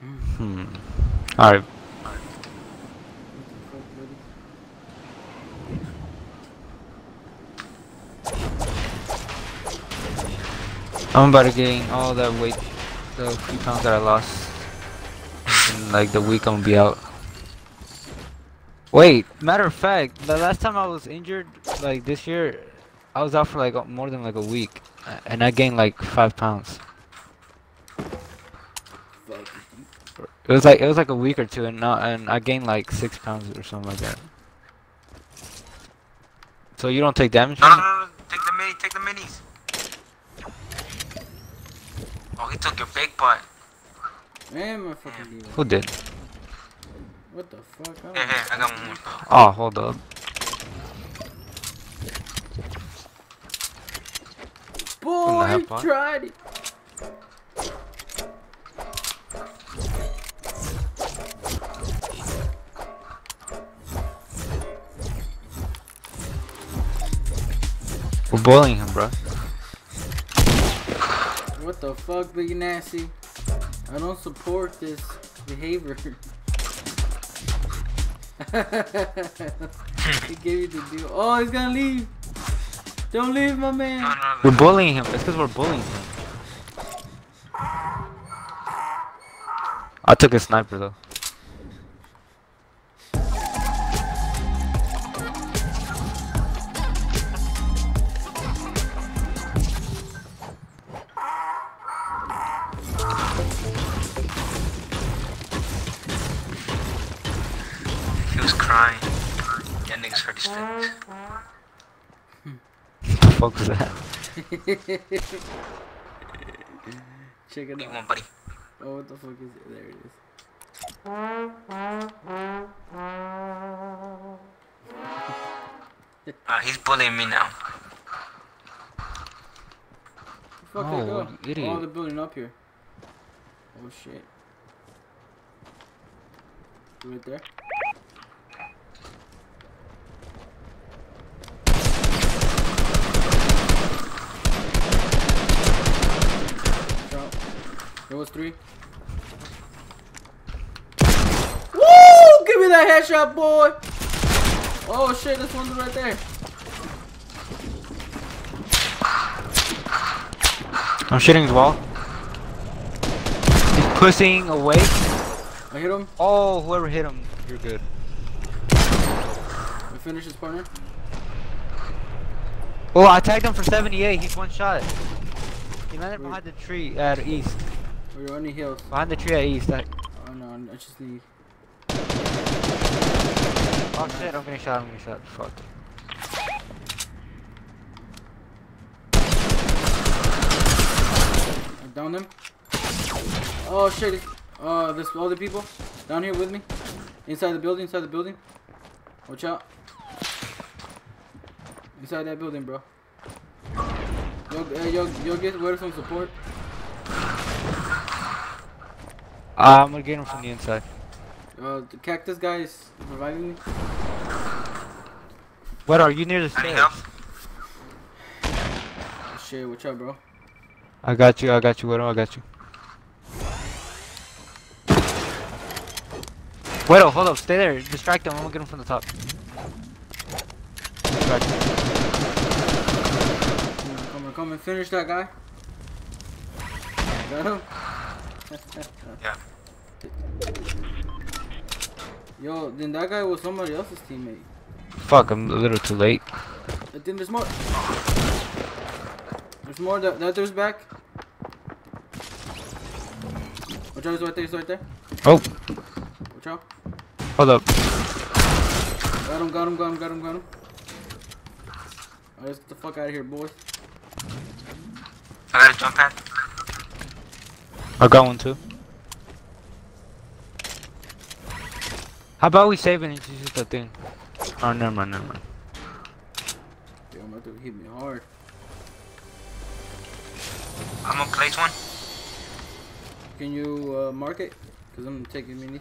Hmm. Alright. I'm about to gain all that weight, the few pounds that I lost. In like the week I'm gonna be out. Wait, matter of fact, the last time I was injured, like this year, I was out for like more than like a week, and I gained like five pounds. It was like it was like a week or two, and not, and I gained like six pounds or something like that. So you don't take damage? No, no, no, no. Take the mini. Take the minis. Oh, he took your big butt. Man, my fucking yeah. Who did? What the fuck? I Here, here, I got one more. Oh, hold up. Boy, tried it. Bullying him, bro. What the fuck, Big Nasty? I don't support this behavior. he gave you the deal. Oh, he's gonna leave. Don't leave, my man. No, no, no. We're bullying him. It's because we're bullying him. I took a sniper though. Fuck was that? Check it What out. want, buddy? Oh, what the fuck is it? There it is. Uh, he's bullying me now. Fuck Oh, it, go. idiot. Oh, they're building up here. Oh shit. Right there. Drop. There was three. Woo! Give me that headshot, boy! Oh shit, this one's right there. I'm shooting his wall. He's pushing away. I hit him. Oh, whoever hit him, you're good. I finished his partner. Oh, I tagged him for 78. He's one shot. He landed behind the tree at east. We're on the hills. Behind the tree at east. That, Oh no, I just need. oh shit, I'm getting shot. I'm getting shot. Fuck. I downed him. Oh shit. Uh, there's other people down here with me. Inside the building, inside the building. Watch out. Inside that building, bro. Yo, hey, yo, yo, get where some support. Uh, I'm gonna get him from the inside. Uh, the cactus guy is reviving me. What are you near the I need stairs? help. Oh, shit, watch out, bro. I got you. I got you. Widow. I got you. Widow, hold up. Stay there. Distract him. I'm gonna get him from the top. Distract him. Come on, come on, come and finish that guy. Got him. Yeah. Yo, then that guy was somebody else's teammate. Fuck, I'm a little too late. I think there's more. There's more that, that there's back. Watch out, he's right there, he's right there. Oh, Watch out. hold up. Got him, got him, got him, got him, got him. Alright, let's get the fuck out of here, boys. I got a jump pad. I got one too. How about we save it and just use the thing? Oh, never mind, never mind. Damn, I think he hit me hard. I'm gonna place one. Can you uh, mark it? Cause I'm taking minis.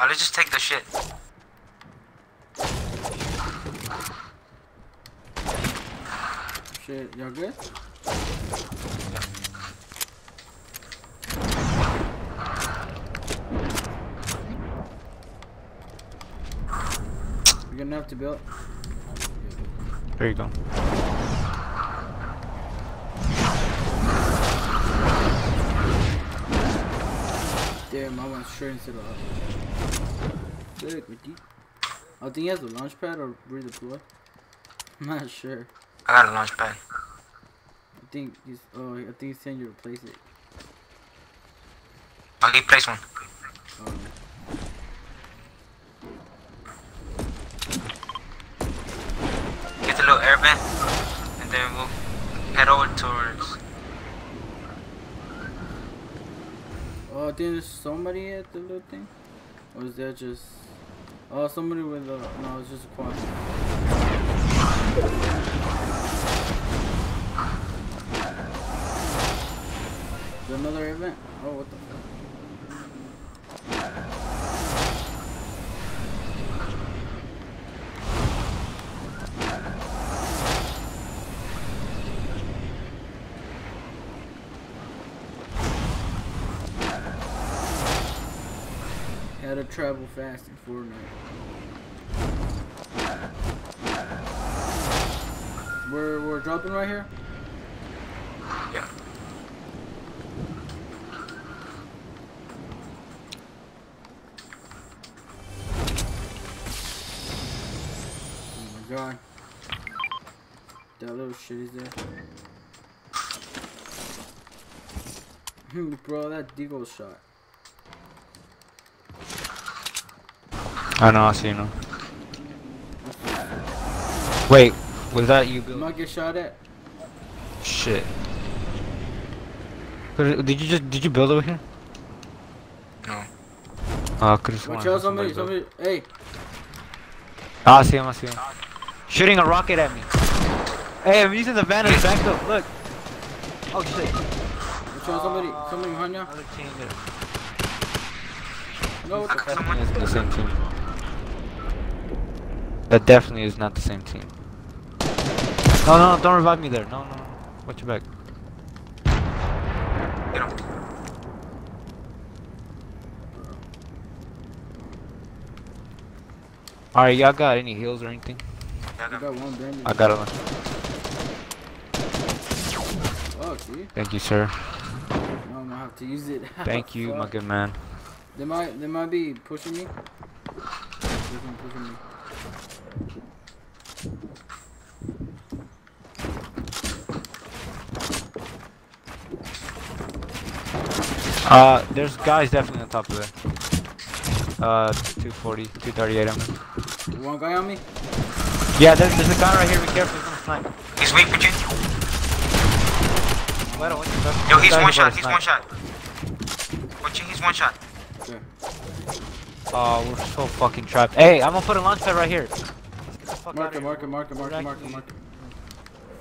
Oh, let's just take the shit. Shit. Y'all good? You're gonna have to build. There you go. Damn, I went straight into the. Uh, Sick, Ricky. I think he has a launch pad or redeploy. I'm not sure. I got a launch pad. I think he's. Oh, I think he's saying you replace it. I'll give place one. Um, Get the little air vent, and then we'll head over towards. oh, I think there's somebody at the little thing. Or is that just? Oh, somebody with a. No, it's just a quad. Another event? Oh, what the fuck? How to travel fast in Fortnite. We're we're dropping right here. That little shit is there. Bro, that deagle shot. I know, I see you now. Wait, was that you, You Bill? might get shot at. Shit. Did you just did you build over here? No. Oh, could have Watch out, somebody, somebody. Hey, Ah, I see him, I see him. Shooting a rocket at me. Hey, I'm using the Vantage back up, look. Oh shit. watch out, somebody, somebody behind you. Another team there. No, what the isn't the same team. That definitely is not the same team. No, no, don't revive me there. No, no, no. Watch your back. Get him. Alright, y'all got any heals or anything? Yeah, I I got got one. I got it. Oh, see? Thank you, sir. I'm gonna have to use it. Thank you, my good man. They might, they might be pushing me. They're pushing me. Uh, there's guys definitely on top of it. Uh, 240, 238 on me. One guy on me. Yeah, there's, there's a guy right here. Be careful, he's gonna snipe. He's weak, Virgin. Wait, wait, wait. Yo, he's one shot. He's one shot. Virgin, he's one shot. There. Oh, we're so fucking trapped. Hey, I'm gonna put a launch pad right here. Let's get the fuck Mark outta it, mark it, mark it, mark We're it, mark it, mark it.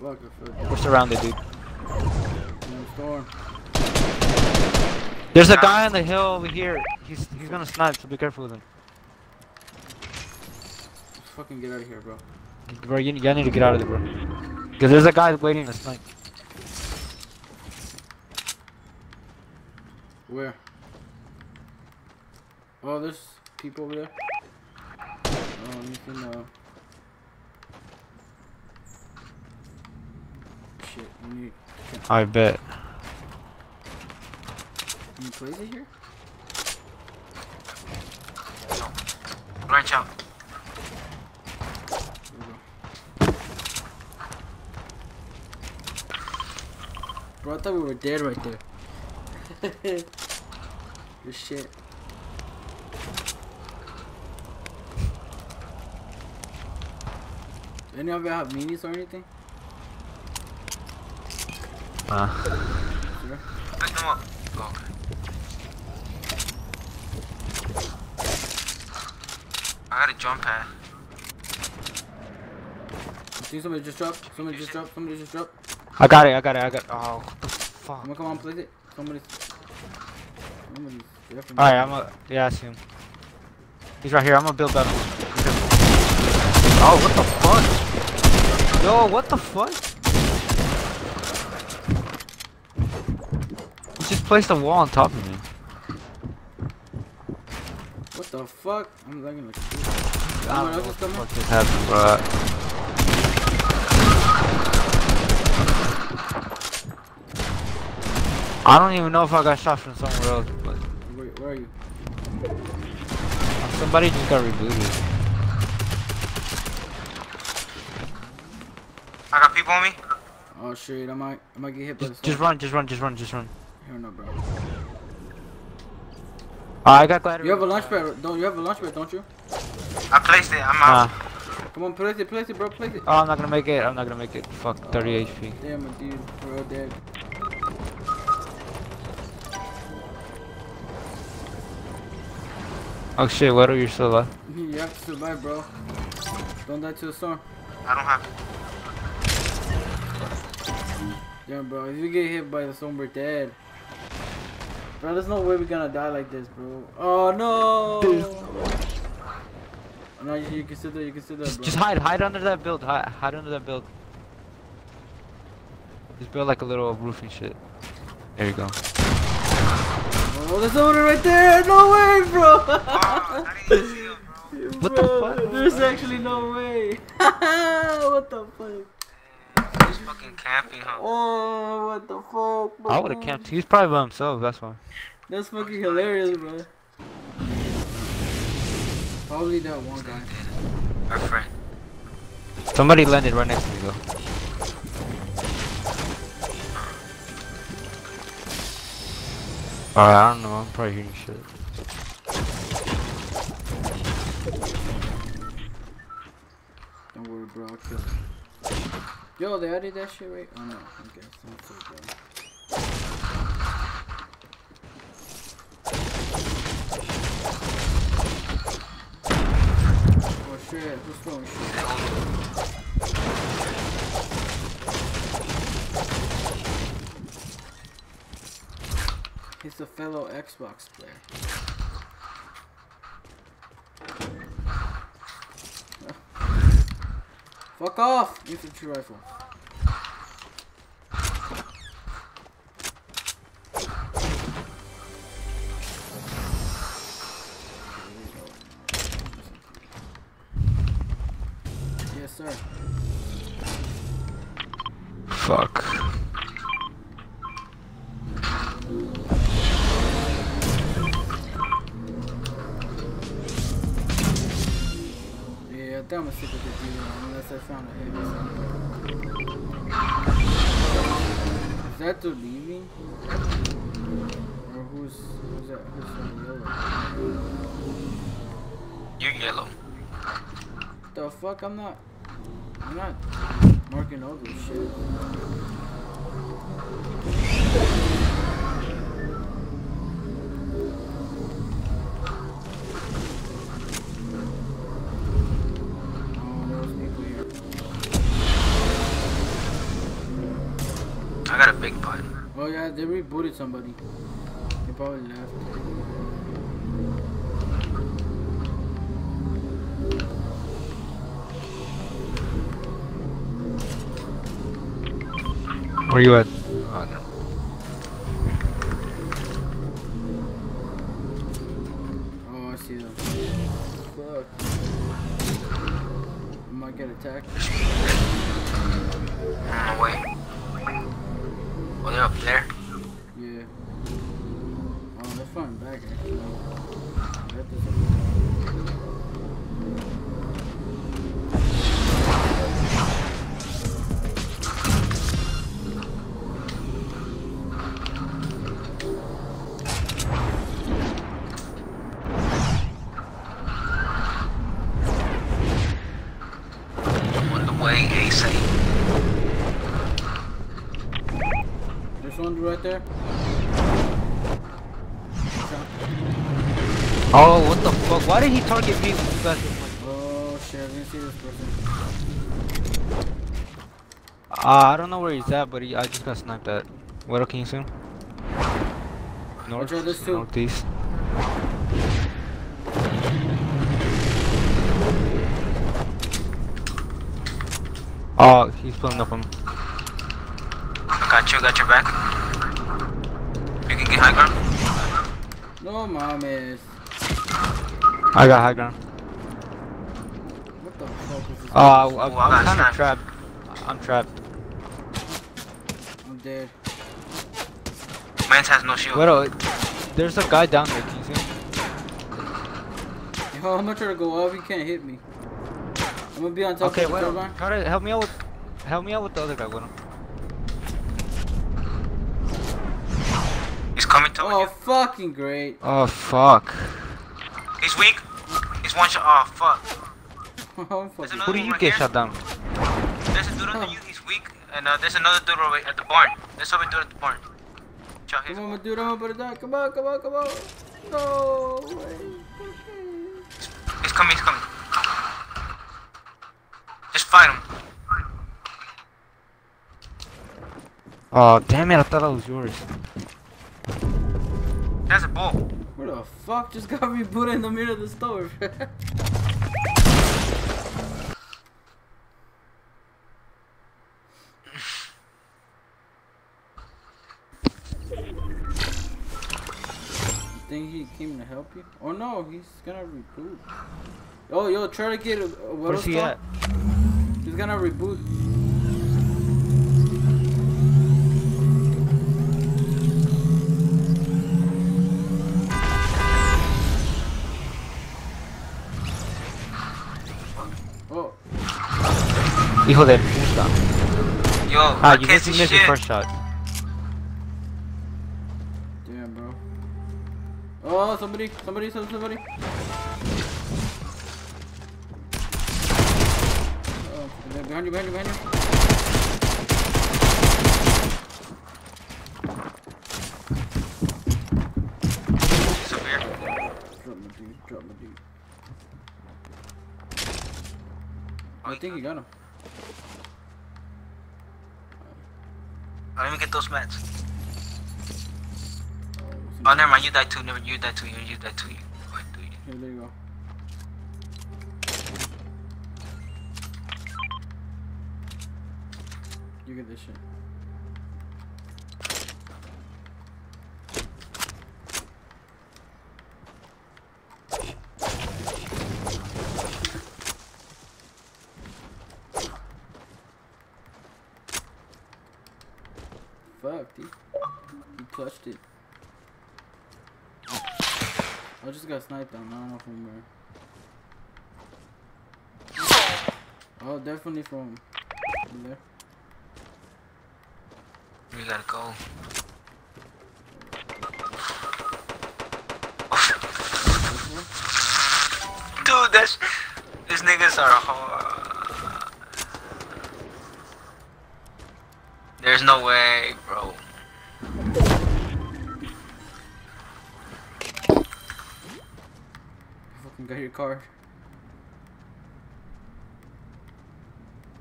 Fuck, I We're surrounded, dude. storm. There's a guy on the hill over here. He's he's gonna snipe, so be careful with him. Let's fucking get out of here, bro. Bro, you, y'all need to get out of there, bro. Cause there's a guy waiting to snipe. Where? Oh, there's people over there. Oh, let me see now. Shit, you need. I bet. can you place it here? Branch out. There. Bro, I thought we were dead right there. Good shit. Any of y'all have minis or anything? Uh, Sure. Pick them up. Oh. I got a jump pad. I think somebody just dropped. Somebody just dropped. Somebody just dropped. I got it. I got it. I got. Oh, what the fuck. I'm gonna come on, place it. Somebody's. Alright, I'm gonna. Yeah, I see him. He's right here. I'm gonna build that. Oh, what the fuck? Yo, what the fuck? He just placed a wall on top of me. What the fuck? I'm lagging like shit. I don't know what the fuck just happened, bro. I don't even know if I got shot from somewhere else. Where, where are you? somebody just got rebooted. I got people on me. Oh shit, I might, I might get hit by Just, the just storm. run, just run, just run, just run. Here no, bro. Uh, I got glider. You have a launch pad, don't you have a launch pad, don't you? I placed it. I'm out. Uh, Come on, place it, place it, bro, place it. oh, I'm not gonna make it. I'm not gonna make it. Fuck, 30 HP. Damn it, dude, we're all dead. Oh shit, what are you still alive? You have to survive, bro. Don't die to the storm. I don't have. Damn, bro, if you get hit by the storm, we're dead. Bro, there's no way we're gonna die like this, bro. Oh no! Oh, no, you, you can sit there, you can sit there, Just, bro. just hide, hide under that build. Hide, hide under that build. Just build like a little roof and shit. There you go. Oh, there's someone right there! No way, bro! Ah, I didn't even see him, bro. What the fuck? There's actually no way. what the fuck? He's fucking camping, huh? Oh, what the fuck? Bro? I would have camped. He's probably by himself. That's why. That's fucking hilarious, bro. Probably that one guy. Our friend. Somebody landed right next to me though. Alright, I don't know. I'm probably hearing shit. Don't worry, bro. I'll kill. Yo, they added that shit right? Oh no. Okay, I'm so bro. Oh shit, who's throwing shit? A fellow Xbox player. Fuck off! Infantry rifle. Yeah, I think I'm gonna stick with the dealer unless found a heavy somewhere. Is that the leaving? Or who's who's that? Who's yellow? You're yellow. The fuck? I'm not. I'm not marking all this shit. Oh yeah, they rebooted somebody. They probably left. Where you at? There's one dude right there. Oh, what the fuck? Why did he target me when you guys were like... Oh shit, I didn't see this person. Uh, I don't know where he's at, but he, I just got sniped at. What can you see? him? North, Watch out, there's northeast. Oh, he's pulling up on me. Got you, got your back. You can get high ground? No mames. I got high ground. What the fuck is this? Oh, I, Ooh, I I'm kind of sniped. trapped. I'm trapped. I'm dead. Mans has no shield. Widow, oh, there's a guy down there. Can you see him? Yo, I'm gonna try to go up. He can't hit me. I'm gonna be on top Okay, of the Widow, turbine. try to help me out with, help me out with the other guy, Widow. He's coming towards Oh, you. fucking great. Oh fuck. He's weak. He's one shot. Oh, fuck. I'm Who do you right get here. shot down? There's a dude under you. He's weak. And uh, there's another dude over at the barn. There's other dude at the barn. Shot his. Come on, dude. I'm gonna put it down. Come on, come on, come on. No way. He's coming. He's coming. Just fight him. Oh damn it! I thought that was yours. There's a bull. Where the fuck just got me put in the middle of the store? Think he came to help you? Oh no, he's gonna reboot. Oh yo, try to get a, a Where's he at? He's gonna reboot. Hijo de puta. Yo, Ah, you can't missed, see you missed your first shot. damn, bro. Oh, somebody, somebody, some- somebody. Oh, behind you, behind you, behind you. He's up here. Drop my dude, drop my dude. Oh, I think you got him. Let me get those mats. Oh, never mind. You died too. Never. You died too. You, you died too. You. You. Here, there you go. You get this shit. Fuck, dude. You clutched it. I just got sniped on. I don't know from where. Oh, definitely from there. We gotta go. Dude, that's these niggas are hard. There's no way, bro. Got your card.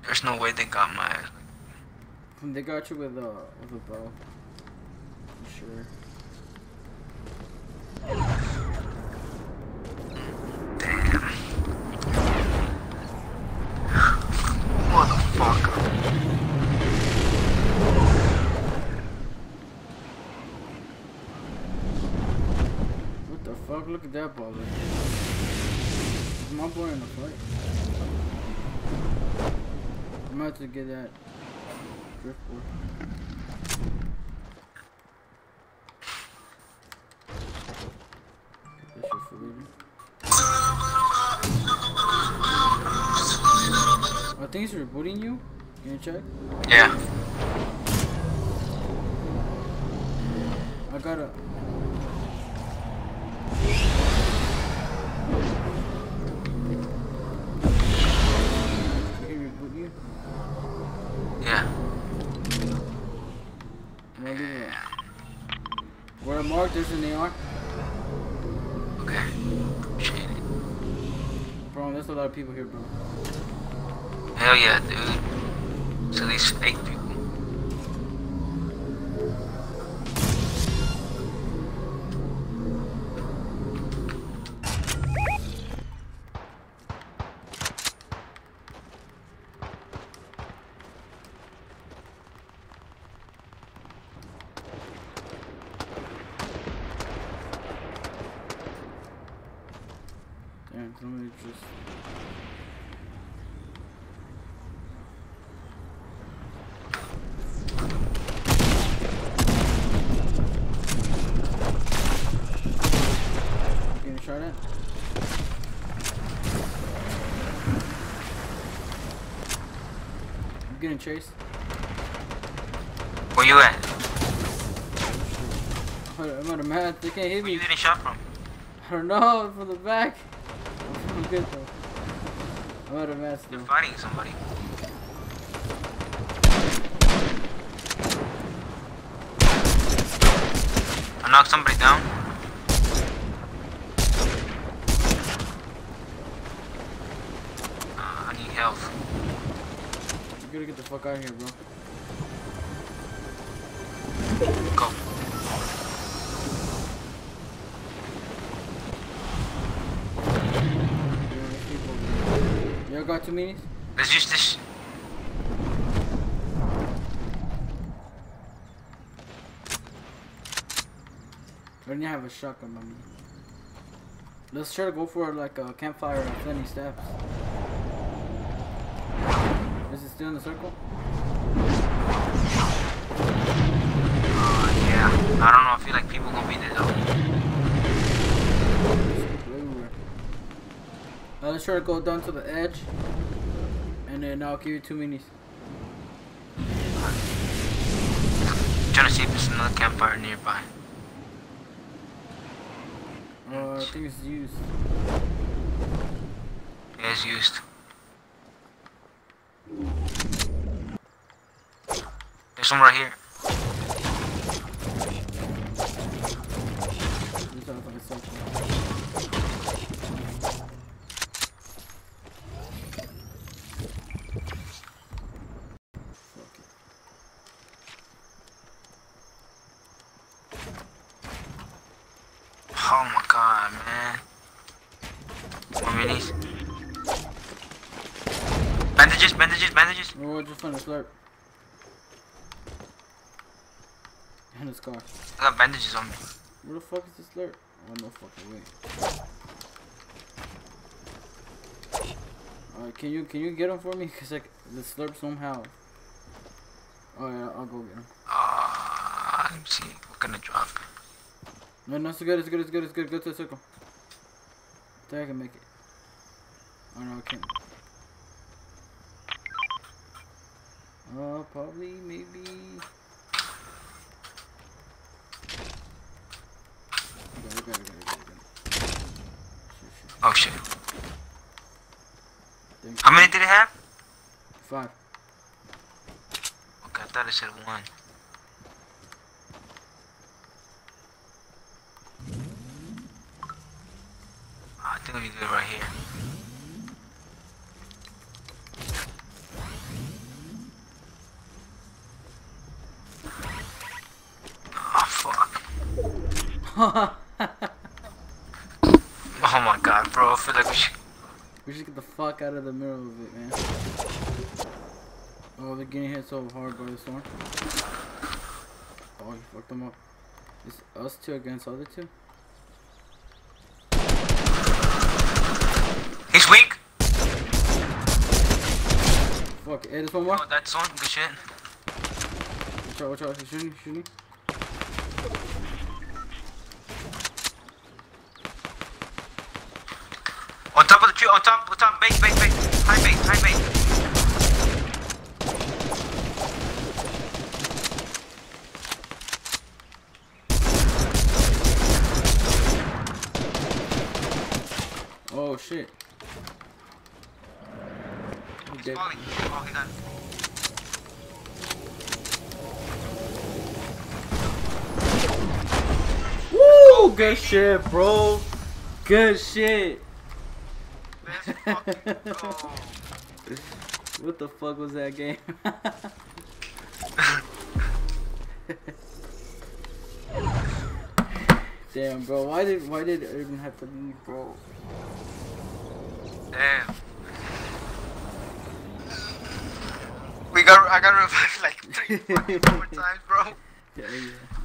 There's no way they got my. They got you with a with a bow. I'm sure. Motherfucker. What the fuck? Look at that baller. Is my boy in the fight? I'm about to get that driftboard. For. I think he's rebooting you. Can you check? Yeah. I gotta. Where I marked, there's an AR. Okay. Appreciate it. Bro, there's a lot of people here, bro. Hell yeah, dude. At least eight people. I'm getting chased? Where you at? I'm out of mats. They can't hit me. Where you getting shot from? I don't know. From the back. I'm good though. I'm out of mats. They're fighting somebody. I knocked somebody down. The fuck out of here, bro. Go. Y'all got two minis? Let's use this. I didn't have a shotgun on me. Let's try to go for like a campfire and plenty steps. Is it still in the circle? Uh, yeah. I don't know. I feel like people gonna be there though. Everywhere. Uh, let's try to go down to the edge. And then I'll give you two minis. trying to see if there's another campfire nearby. Uh, I think it's used. Yeah, it's used. There's one right here. This sounds like a circle. Fuck it. Oh my god, man. More minis. Bandages, bandages, bandages. Oh, just find a slurp. And a scar. I got bandages on me. Where the fuck is the slurp? Oh, no fucking way. Alright, can you can you get him for me? Cause like the slurp somehow. Oh yeah, I'll go get him. Uh, let me see. What can I drop? No, no, it's good, it's good, it's good, it's good. Go to the circle. I think I can make it. Oh no, I can't. Uh, probably, maybe. Got it, got it, got it, got it, got it. Shit, shit, Oh shit. thank How you. many did it have? Five. Okay, I thought it said one. I think we do it right here. Oh fuck. Oh my god, bro. I feel like we should. we should get the fuck out of the middle of it, man. Oh, they're getting hit so hard by the storm. Oh, you fucked them up. It's us two against other two? He's weak. Fuck, hey, there's one more. Oh, that's one. Good shit. Watch out, watch out. He's shooting, he's shooting. On top of the tree, on top, on top, base, base, base, high base, high base. Oh, shit. He's dead. falling. Oh, he got. Woo! Good shit, bro. Good shit. Let's fucking go. What the fuck was that game? Damn, bro. Why did why did even have to leave, bro? Damn. We got, I got revived like three more times, bro. Yeah, yeah.